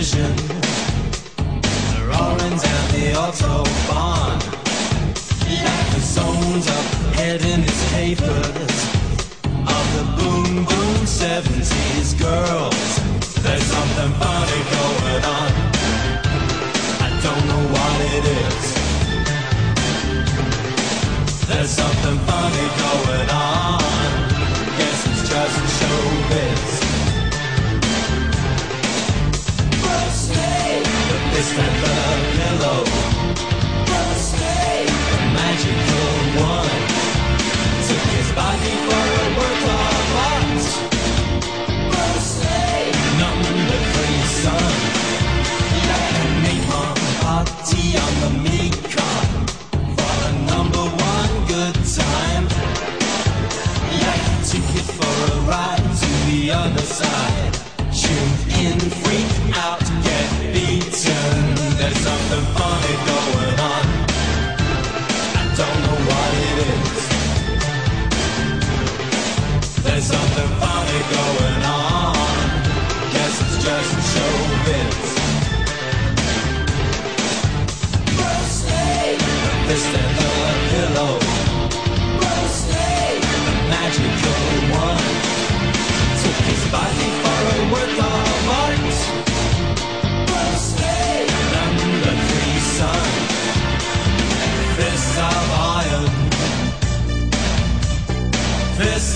collision. Roaring down the autobahn. Like the zones up head in its papers. Of the boom boom 70s girls. There's something funny going on. I don't know what it is. There's something funny going on. other side. Tune in free.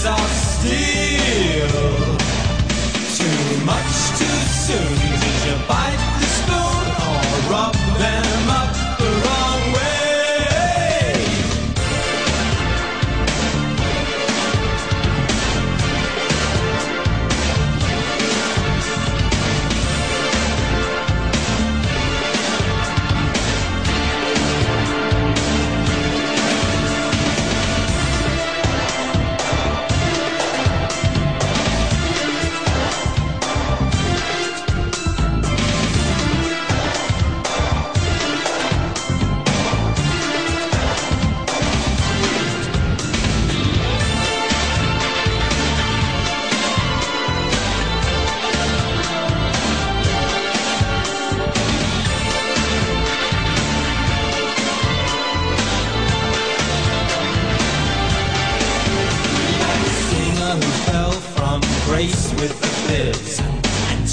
hands of steel. Too much too soon did you bite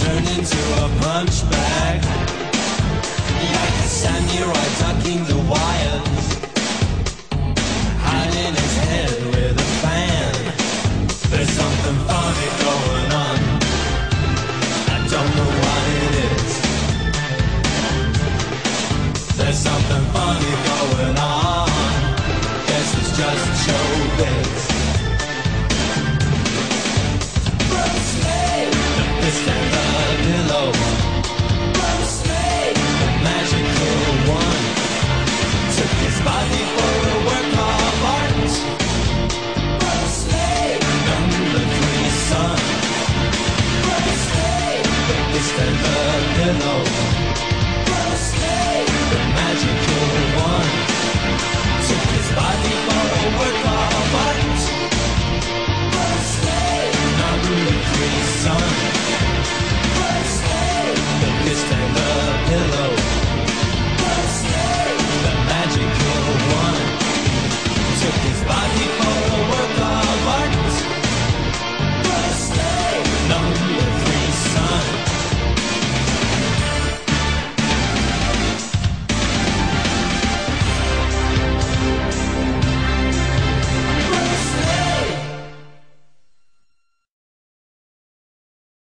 Turned into a punch bag. Like a samurai ducking the wires. ist ein Mann, genau.